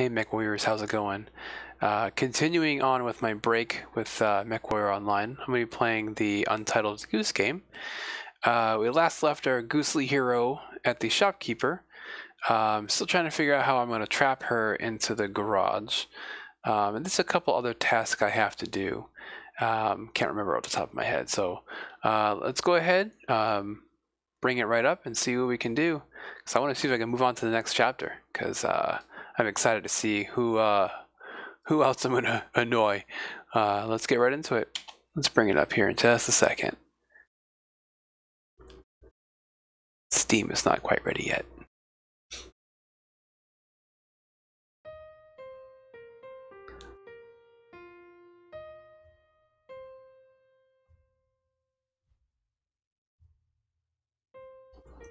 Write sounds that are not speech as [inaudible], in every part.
Hey Mech Warriors, how's it going? Uh, continuing on with my break with uh, Mech Warrior Online, I'm going to be playing the Untitled Goose game. Uh, we last left our Goosely hero at the shopkeeper. Um, still trying to figure out how I'm going to trap her into the garage. Um, and there's a couple other tasks I have to do. Um, can't remember off the top of my head. So uh, let's go ahead, um, bring it right up and see what we can do. Because I want to see if I can move on to the next chapter. Because uh, I'm excited to see who uh, who else I'm going [laughs] to annoy. Uh, let's get right into it. Let's bring it up here in just a second. Steam is not quite ready yet.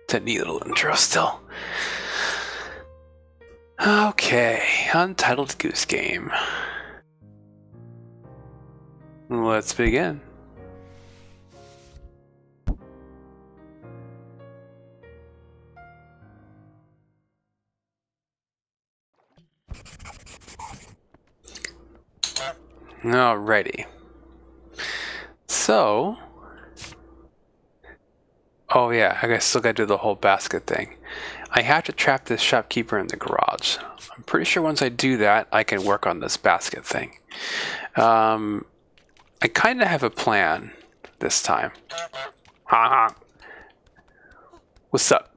It's a neat little intro still. Okay, Untitled Goose Game. Let's begin. Alrighty. So, oh yeah, I guess still gotta do the whole basket thing. I have to trap this shopkeeper in the garage. I'm pretty sure once I do that, I can work on this basket thing. Um, I kind of have a plan this time. Ha. What's up?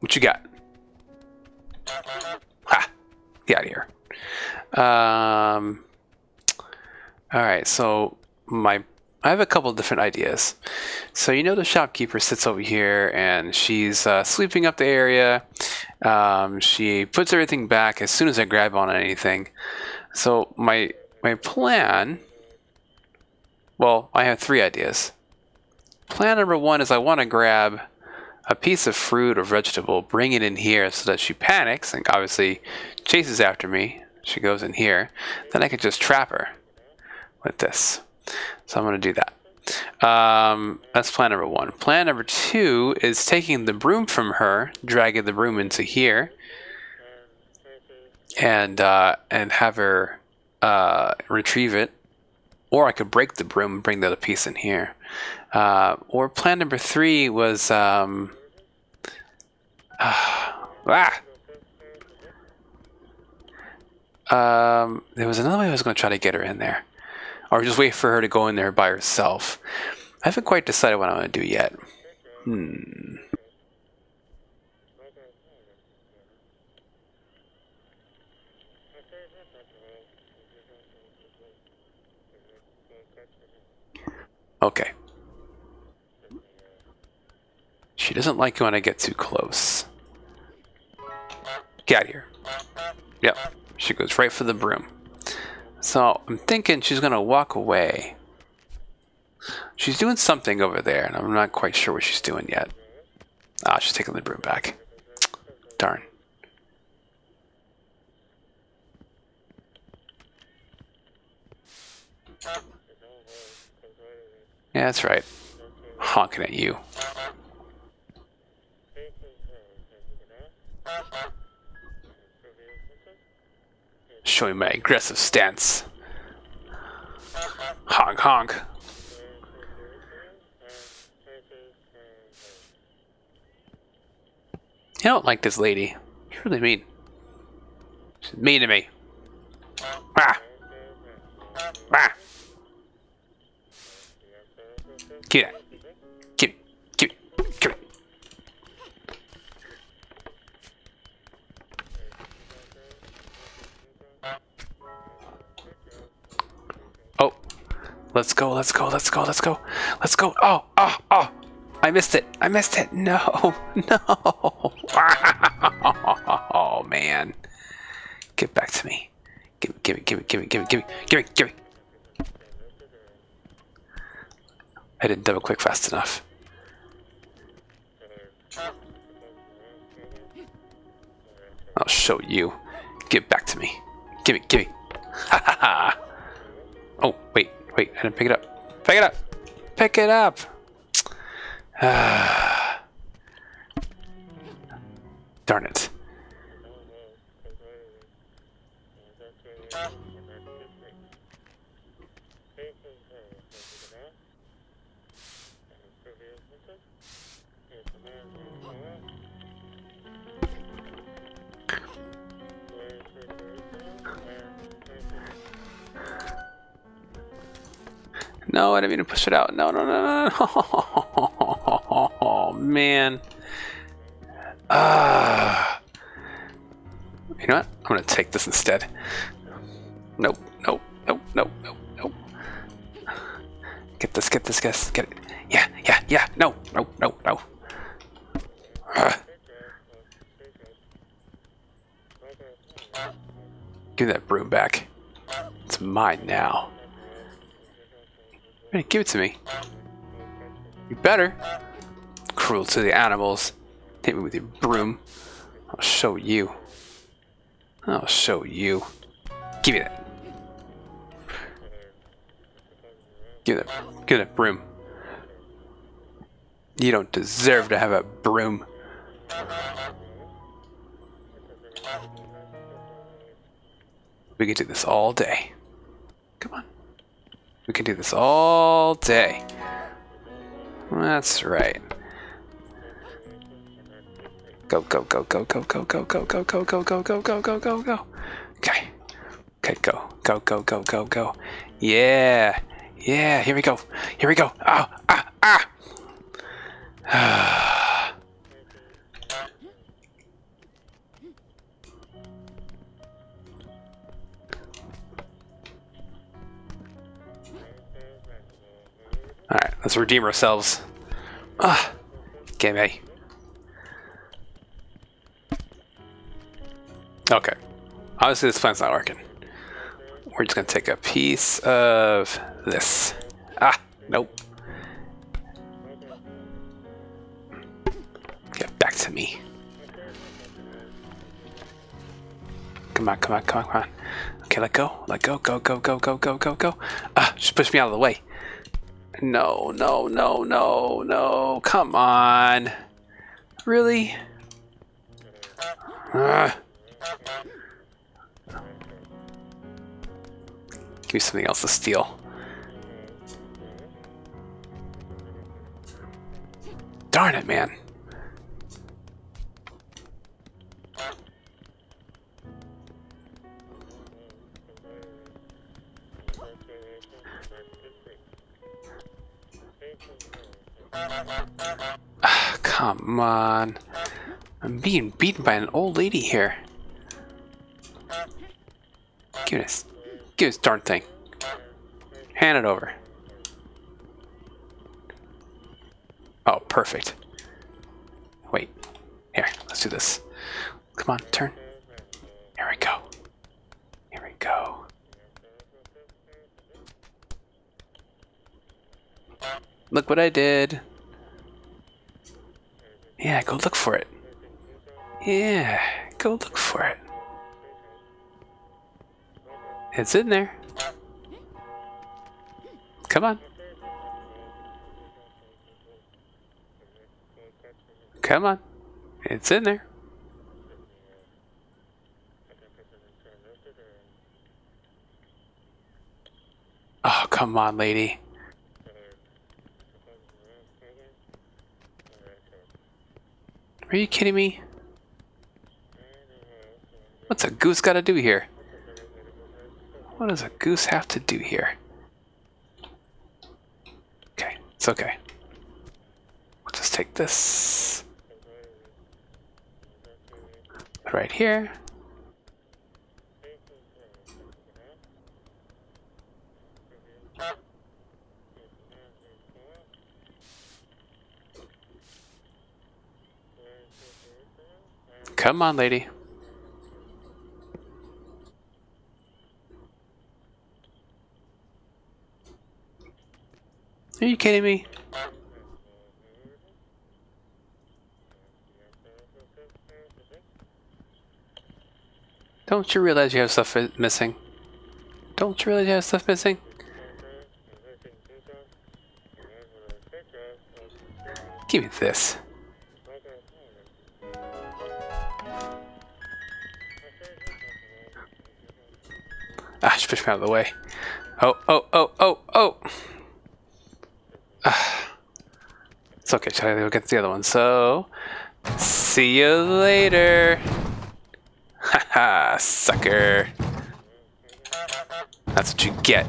What you got? Ha! Get out of here. Um, all right, so my I have a couple different ideas. So you know the shopkeeper sits over here and she's uh, sweeping up the area. Um, she puts everything back as soon as I grab on anything. So my my plan. Well, I have three ideas. Plan number one is I want to grab a piece of fruit or vegetable, bring it in here so that she panics and obviously chases after me. She goes in here. Then I can just trap her with this. So I'm going to do that. Um, that's plan number one. Plan number two is taking the broom from her, dragging the broom into here, and uh, and have her uh, retrieve it. Or I could break the broom and bring the other piece in here. Uh, or plan number three was um, [sighs] ah. Um, there was another way I was going to try to get her in there or just wait for her to go in there by herself. I haven't quite decided what I'm going to do yet. Hmm. Okay. She doesn't like you when I get too close. Get out of here. Yep. She goes right for the broom. So I'm thinking she's going to walk away. She's doing something over there, and I'm not quite sure what she's doing yet. Ah, she's taking the broom back. Darn. Yeah, that's right. Honking at you. Showing my aggressive stance. Honk honk. I don't like this lady. She's really mean. She's mean to me. Ah. Ah. Get it. Let's go, let's go, let's go, let's go. Let's go. Oh, oh, oh. I missed it. I missed it. No, [laughs] no. [laughs] Oh, man. Get back to me. Give me, give me, give me, give me, give me, give me, give me, give me. I didn't double click fast enough. I'll show you. Give back to me. Give me, give me. [laughs] Ha ha ha. Oh, wait. Wait, I didn't pick it up. Pick it up! Pick it up! [sighs] Darn it. Push it out. No, no, no, no. Oh, [laughs] man. Ah. You know what? I'm going to take this instead. Nope, nope, nope, nope, nope, nope. Get this, get this, get this, get it. Yeah, yeah, yeah. No, no, no, no. Ah. Give that broom back. It's mine now. Hey, give it to me. You better. Cruel to the animals. Hit me with your broom. I'll show you. I'll show you. Give me that. Give that. Give that broom. You don't deserve to have a broom. We can do this all day. Come on. We can do this all day. That's right. Go, go, go, go, go, go, go, go, go, go, go, go, go, go, go, go, go. Okay. Okay, go, go, go, go, go, go. Yeah. Yeah, here we go. Here we go. Oh, ah, ah. Let's redeem ourselves. Ah, game A. Okay. Obviously this plan's not working. We're just gonna take a piece of this. Ah, nope. Get back to me. Come on, come on, come on, come on. Okay, let go, let go, go, go, go, go, go, go, go. Ah, just push me out of the way. No, no, no, no, no. Come on. Really? Ah. Give me something else to steal. Darn it, man. Ah, come on. I'm being beaten by an old lady here. Give this. Give this darn thing. Hand it over. Oh, perfect. Wait. Here, let's do this. Come on, turn. Here we go. Here we go. Look what I did. Yeah, go look for it. Yeah, go look for it. It's in there. Come on. Come on. It's in there. Oh, come on, lady. Are you kidding me? What's a goose got to do here? What does a goose have to do here? Okay, it's okay. We'll just take this. Right here. Come on, lady. Are you kidding me? Don't you realize you have stuff missing? Don't you realize you have stuff missing? Give me this. Pushed me out of the way. Oh, oh, oh, oh, oh! Ah. It's okay, I'll go get the other one. So, see you later! Haha, sucker! That's what you get.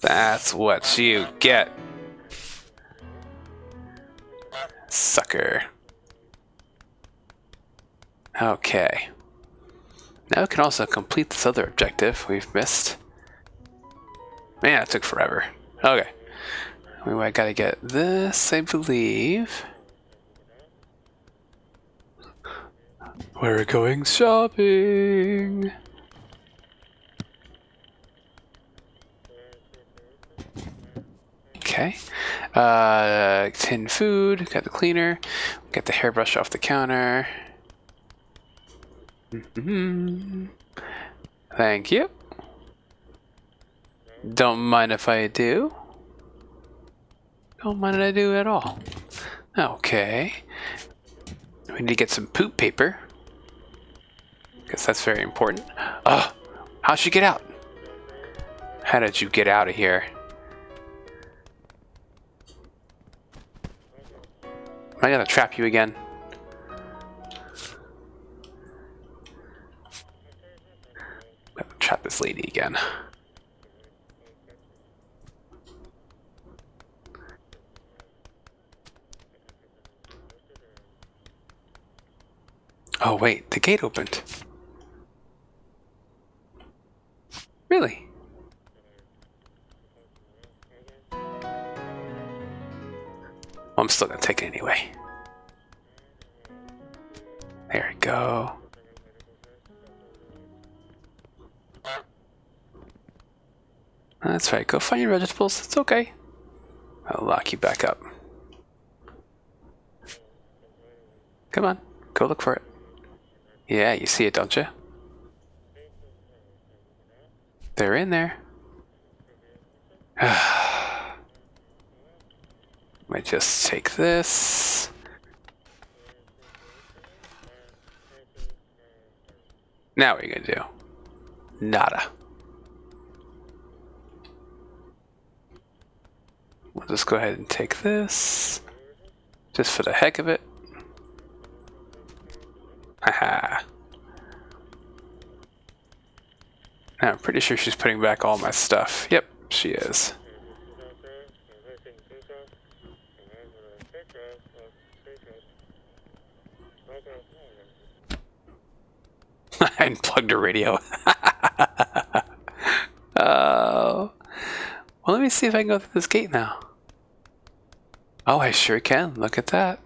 That's what you get. Sucker. Okay. Now we can also complete this other objective we've missed. Man, it took forever. Okay. We I gotta get this, I believe. We're going shopping. Okay. Uh, tin food, got the cleaner, get the hairbrush off the counter. Thank you. Don't mind if I do. Don't mind if I do at all. Okay. We need to get some poop paper. Because that's very important. Oh, how'd she get out? How did you get out of here? Am I gonna trap you again? Trap this lady again. Oh wait, the gate opened. Really? I'm still gonna take it anyway. There we go. That's right, go find your vegetables, it's okay. I'll lock you back up. Come on, go look for it. Yeah, you see it, don't you? They're in there. [sighs] Might just take this. Now what are you gonna do? Nada. We'll just go ahead and take this. Just for the heck of it. Haha. I'm pretty sure she's putting back all my stuff. Yep, she is. [laughs] I unplugged her radio. oh. [laughs] Well, let me see if I can go through this gate now. Oh, I sure can. Look at that.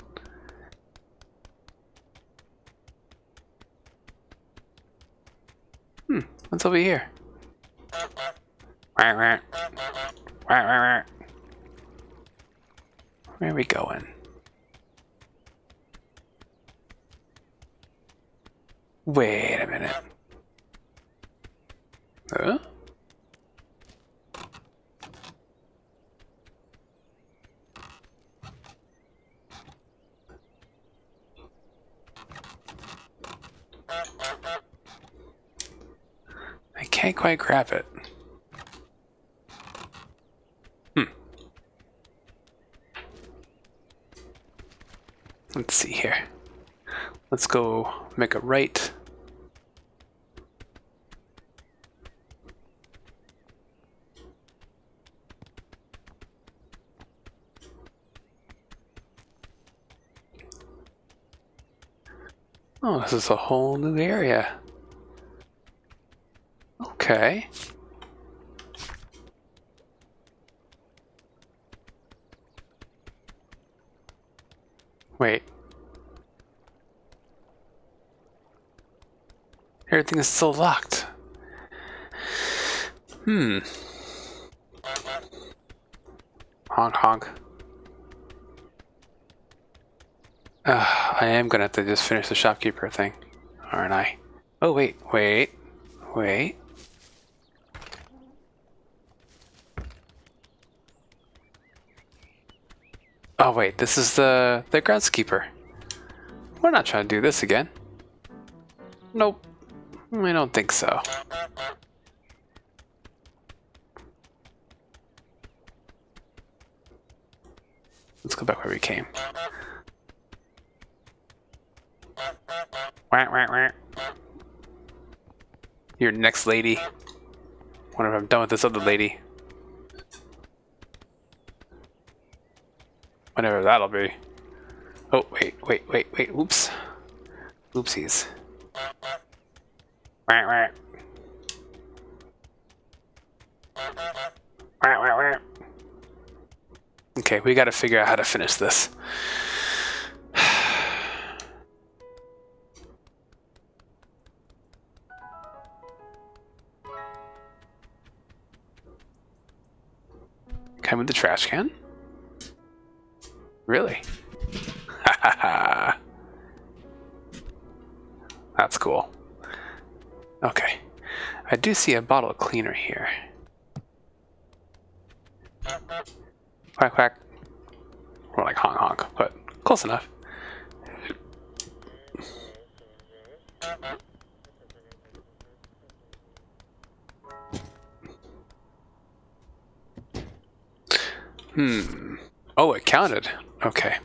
Hmm, what's over here? Where are we going? Wait a minute. Huh? Can't quite grab it. Hmm. Let's see here. Let's go make a right. Oh, this is a whole new area. Okay. Wait. Everything is still locked. Hmm. Honk honk. Uh, I am gonna have to just finish the shopkeeper thing, aren't I? Oh wait, wait, wait. Oh wait, this is the, the groundskeeper. We're not trying to do this again. Nope. I don't think so. Let's go back where we came. Wah, wah, wah. Your next lady. Wonder if I'm done with this other lady. Whatever that'll be. Oh, wait, wait, wait, wait. Oops. Oopsies. Okay, we gotta figure out how to finish this. [sighs] Come with the trash can? Really? [laughs] That's cool. Okay. I do see a bottle cleaner here. Quack quack. More like honk honk, but close enough. Hmm. Oh, it counted. Okay.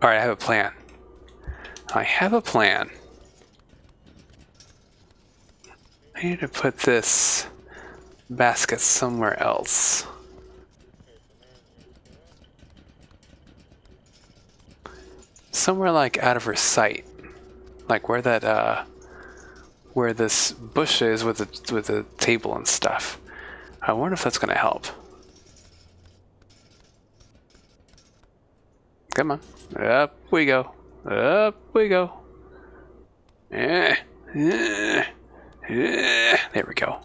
Alright, I have a plan. I have a plan. I need to put this basket somewhere else. Somewhere like out of her sight. Like where that uh where this bush is with the with the table and stuff. I wonder if that's gonna help. Come on. Up we go. Up we go. Eh, eh, eh. There we go.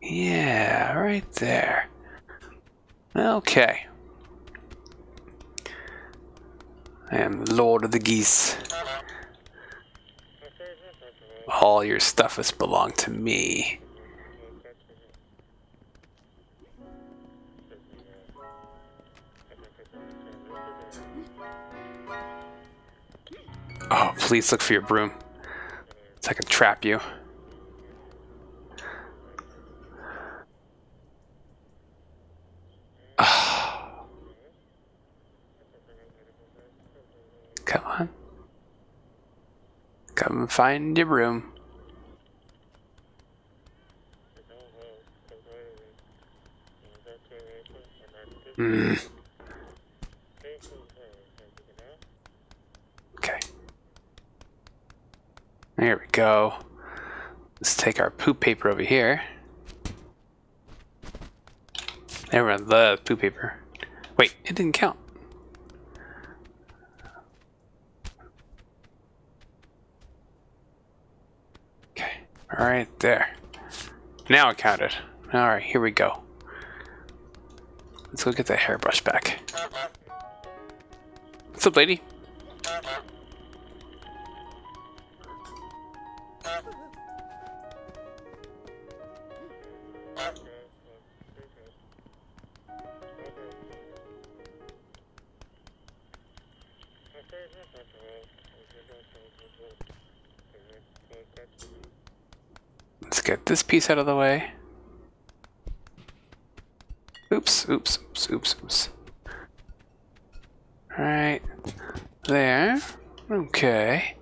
Yeah, right there. Okay. I am Lord of the Geese. All your stuff has belonged to me. Please look for your broom. So I can trap you. [sighs] Come on. Come find your room. Mm. Okay. There we go. Let's take our poop paper over here. Everyone loves poop paper. Wait, it didn't count. Okay, all right there. Now it counted. All right, here we go. Let's go get that hairbrush back. What's up, lady? This piece out of the way. Oops, oops, oops, oops, oops. Right there. Okay.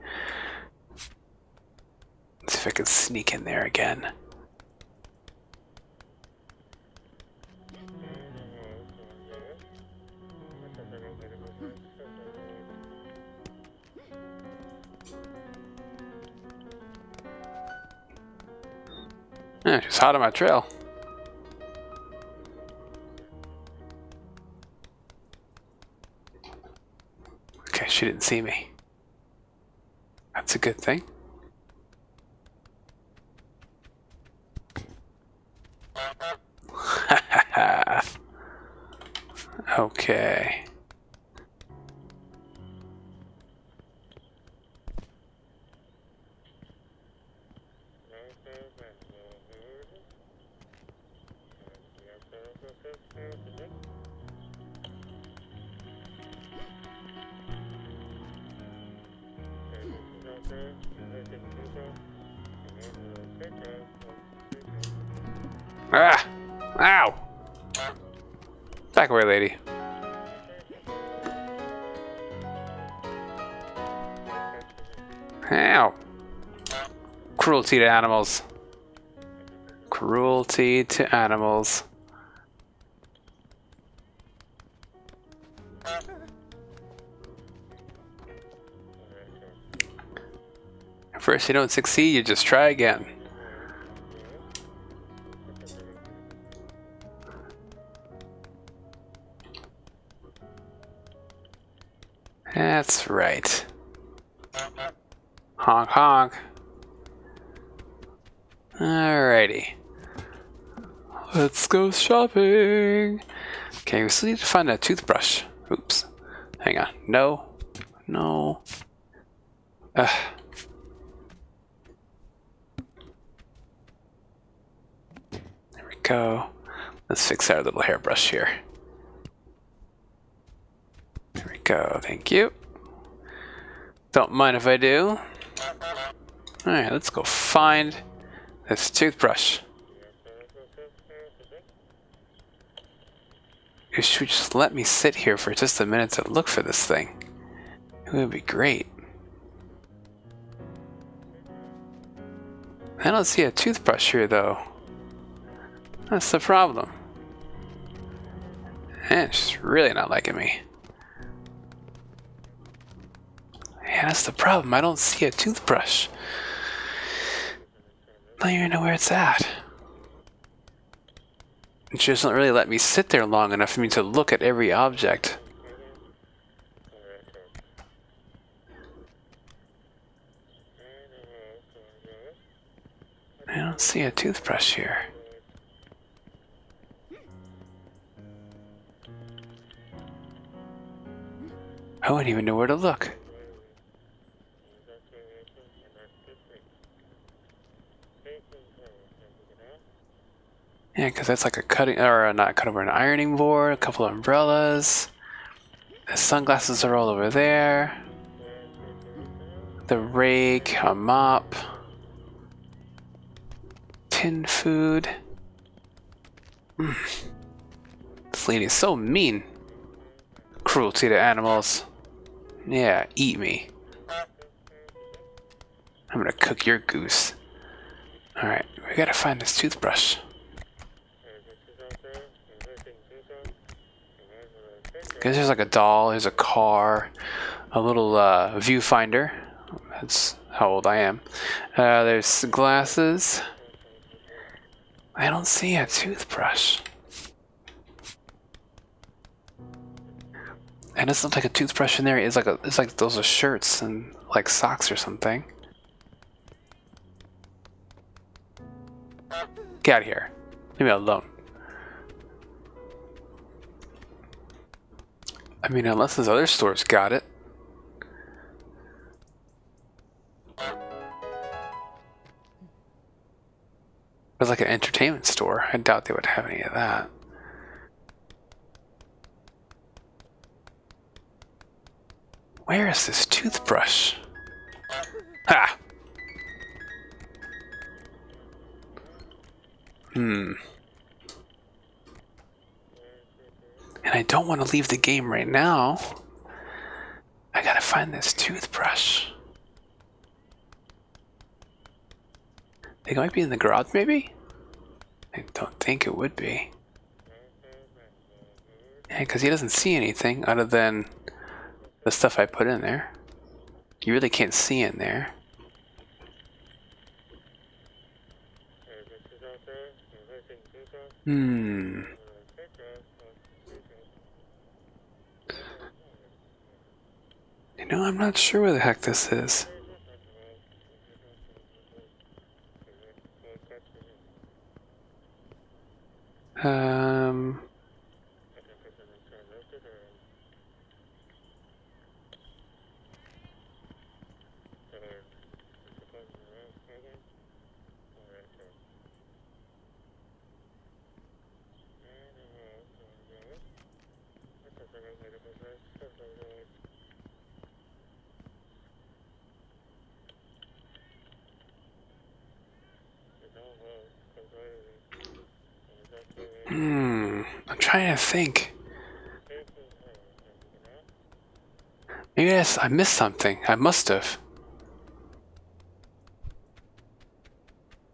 Let's see if I can sneak in there again. Hot on my trail. Okay, she didn't see me. That's a good thing. [laughs] okay. Cruelty to animals. Cruelty to animals. First you don't succeed, you just try again. That's right. Honk honk. Alrighty. Let's go shopping. Okay, we still need to find a toothbrush. Oops. Hang on. No. No. Ugh. There we go. Let's fix our little hairbrush here. There we go. Thank you. Don't mind if I do. Alright, let's go find this toothbrush. Should we just let me sit here for just a minute to look for this thing? It would be great. I don't see a toothbrush here though. That's the problem. Eh, and she's really not liking me. Yeah, that's the problem. I don't see a toothbrush. I don't even know where it's at. And she doesn't really let me sit there long enough for me to look at every object. I don't see a toothbrush here. I wouldn't even know where to look. Yeah, because that's like a cutting, or not cut over an ironing board, a couple of umbrellas. The sunglasses are all over there. The rake, a mop. Tin food. Mm. This lady's so mean. Cruelty to animals. Yeah, eat me. I'm gonna cook your goose. Alright, we gotta find this toothbrush. There's like a doll, there's a car, a little uh, viewfinder. That's how old I am. Uh, there's glasses. I don't see a toothbrush. And it's not like a toothbrush in there. It's like a, it's like those are shirts and like socks or something. Get out of here. Leave me alone. I mean, unless those other stores got it. It's like an entertainment store. I doubt they would have any of that. Where is this toothbrush? Ha! Hmm. And I don't want to leave the game right now. I gotta find this toothbrush. It might be in the garage, maybe? I don't think it would be. Yeah, because he doesn't see anything other than the stuff I put in there. You really can't see in there. Hmm. You know, I'm not sure where the heck this is. Um... Hmm, I'm trying to think. Maybe I, missed something. I must have.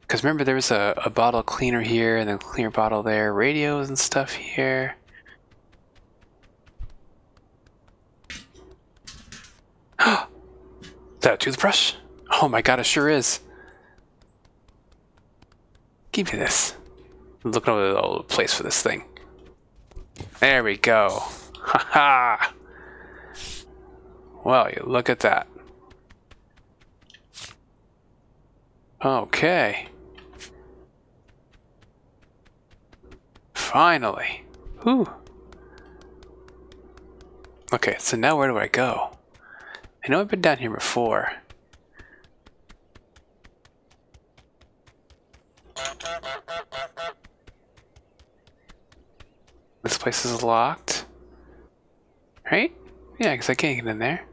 Because remember, there was a, a bottle cleaner here and then a cleaner bottle there, radios and stuff here. is [gasps] that a toothbrush? Oh my god, it sure is. Give me this. I'm looking over the place for this thing. There we go. Ha ha! Well, you look at that. Okay. Finally. Whew. Okay, so now where do I go? I know I've been down here before. This place is locked. Right? Yeah, because I can't get in there.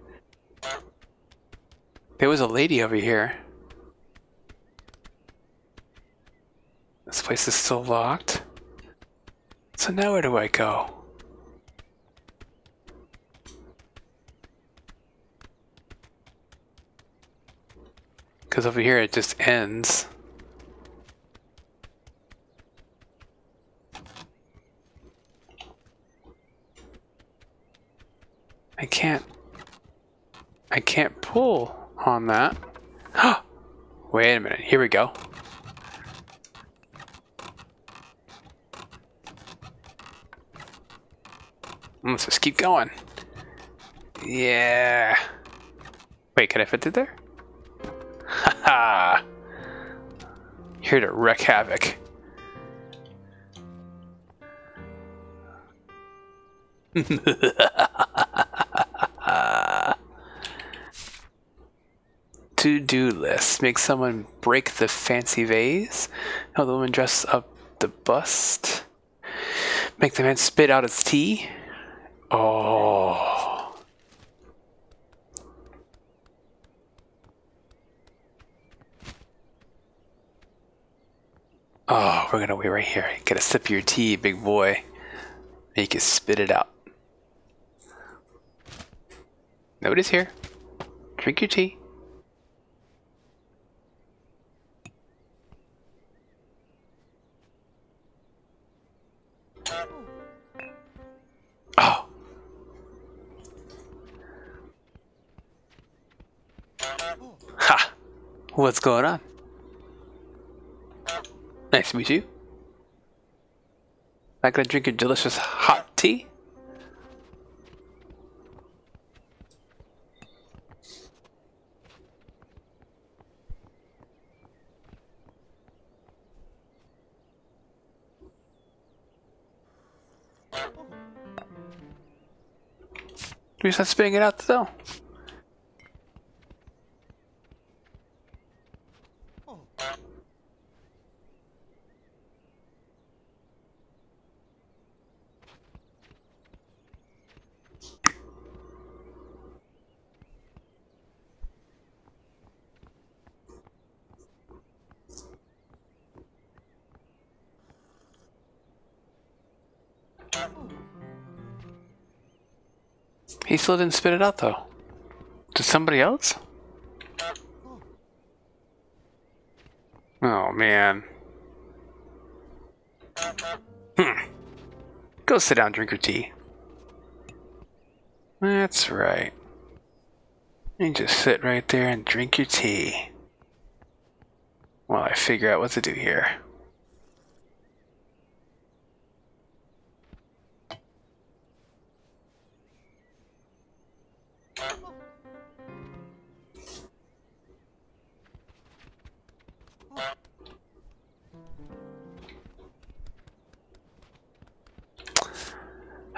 There was a lady over here. This place is still locked. So now where do I go? Because over here it just ends. I can't... I can't pull on that. [gasps] Wait a minute, here we go. Let's just keep going. Yeah. Wait, can I fit it there? Haha. Here to wreak havoc. [laughs] To-do list. Make someone break the fancy vase. Help the woman dress up the bust. Make the man spit out his tea. Oh. Oh, we're gonna wait right here. Get a sip of your tea, big boy. Make can spit it out. Nobody's here. Drink your tea. Ha! What's going on? Nice to meet you. Not gonna drink your delicious hot tea? Do you start spitting it out though? Still didn't spit it out though. Did somebody else? Oh man. Hmm. Go sit down, drink your tea. That's right. You just sit right there and drink your tea. While I figure out what to do here.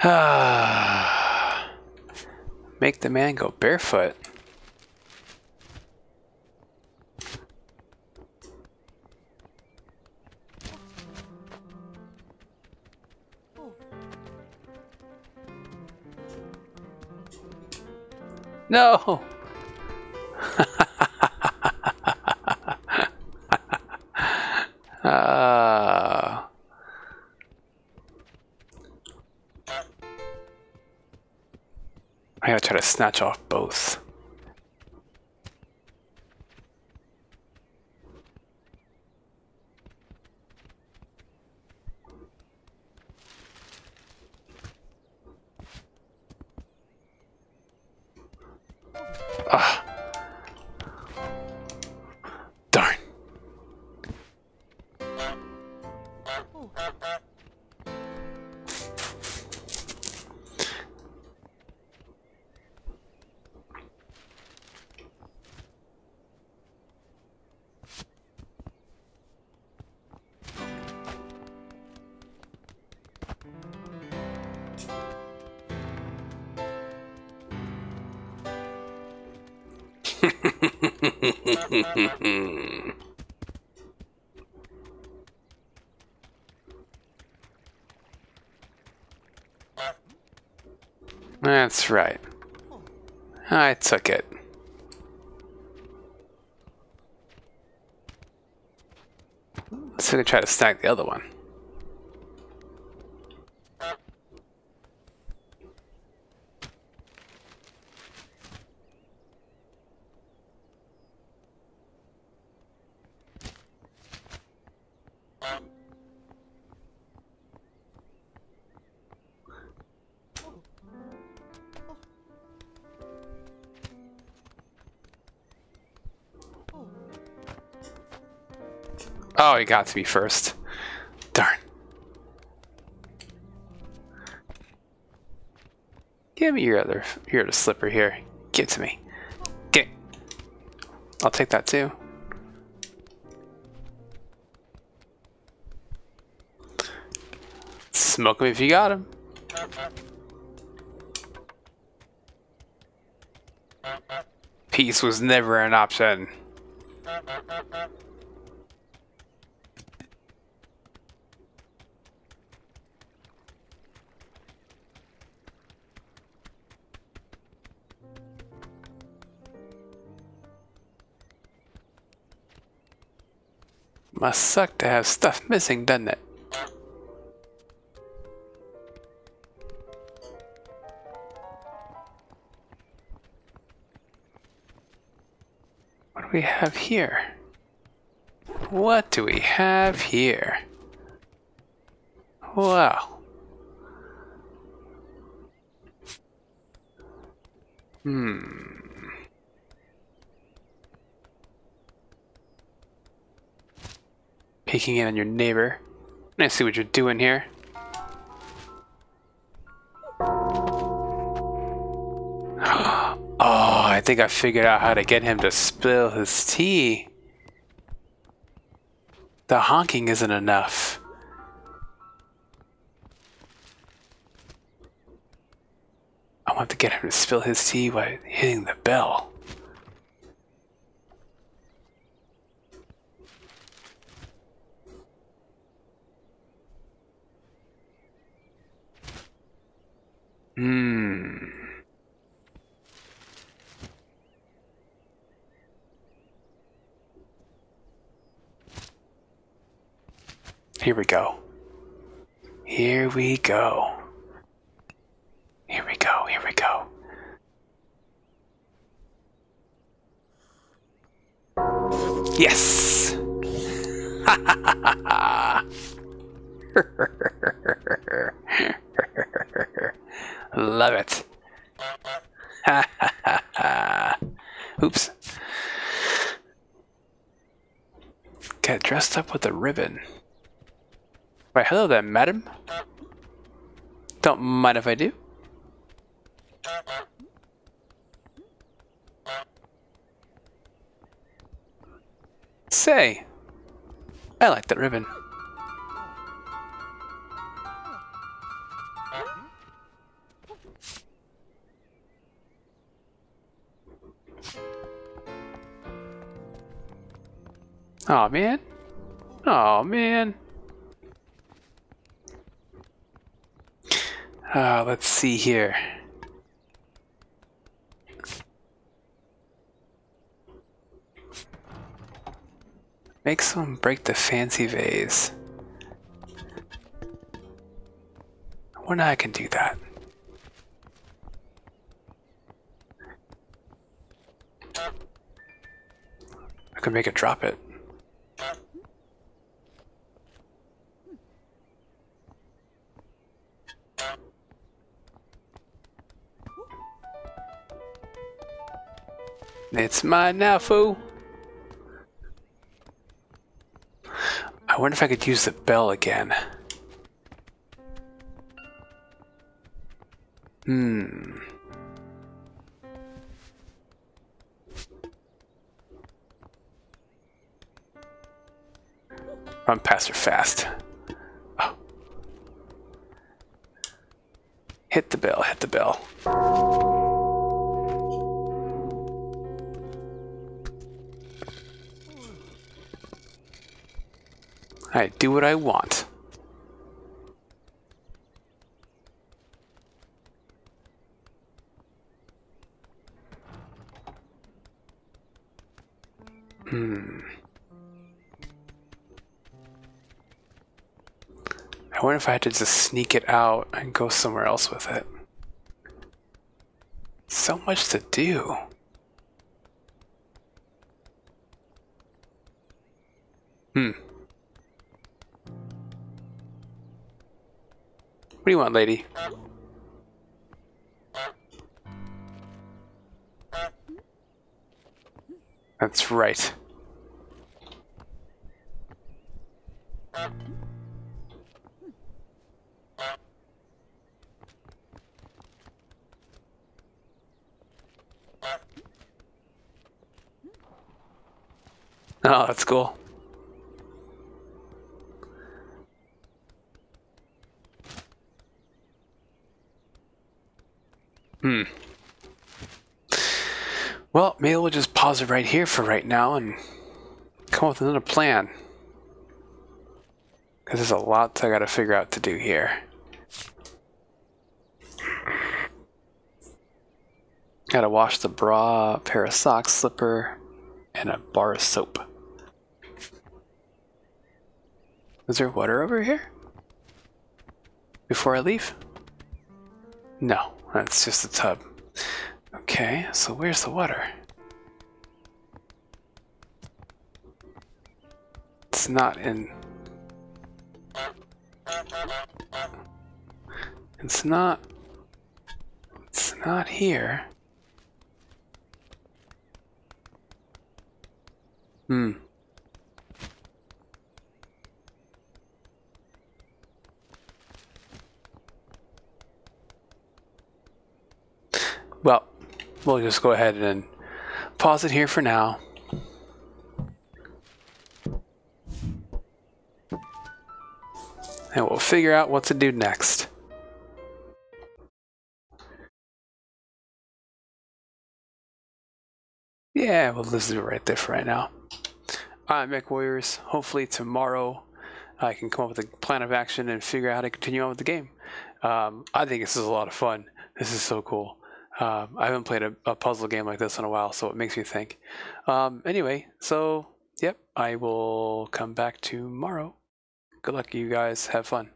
[sighs] Make the man go barefoot. No! snatch off both. Ah. [laughs] That's right. I took it. If we can try to snag the other one. Oh, he got to me first. Darn. Give me your other, your other slipper here. Give it to me. Get. I'll take that too. Smoke him if you got him. Peace was never an option. Must suck to have stuff missing, doesn't it? What do we have here? What do we have here? Wow. Hmm. Peeking in on your neighbor. I see what you're doing here. [gasps] Oh, I think I figured out how to get him to spill his tea. The honking isn't enough. I want to get him to spill his tea by hitting the bell. Hmm. Here we go. Here we go. Here we go. Here we go. Yes! [laughs] Love it. [laughs] Oops. Get dressed up with a ribbon. Why, hello there, madam. Don't mind if I do. Say, I like that ribbon. Oh man. Oh man. Uh, let's see here. Make someone break the fancy vase. I wonder I can do that. I could make it drop it. It's mine now, fool. I wonder if I could use the bell again. Hmm. Run past her fast. Oh. Hit the bell, hit the bell. I do what I want. Hmm. I wonder if I had to just sneak it out and go somewhere else with it. So much to do. Hmm. Do you want, lady? That's right. Oh, that's cool. Hmm. Well, maybe we'll just pause it right here for right now and come up with another plan. Because there's a lot I gotta figure out to do here. Gotta wash the bra, pair of socks, slipper, and a bar of soap. Is there water over here? Before I leave? No, that's just a tub. Okay, so where's the water? It's not in... It's not... It's not here. Hmm. Well, just go ahead and pause it here for now. And we'll figure out what to do next. Yeah, we'll just do it right there for right now. Alright, Mech Warriors. Hopefully tomorrow I can come up with a plan of action and figure out how to continue on with the game. Um, I think this is a lot of fun. This is so cool. Um, I haven't played a, a, puzzle game like this in a while, so it makes me think. Um, anyway, so yep, I will come back tomorrow. Good luck, you guys. Have fun.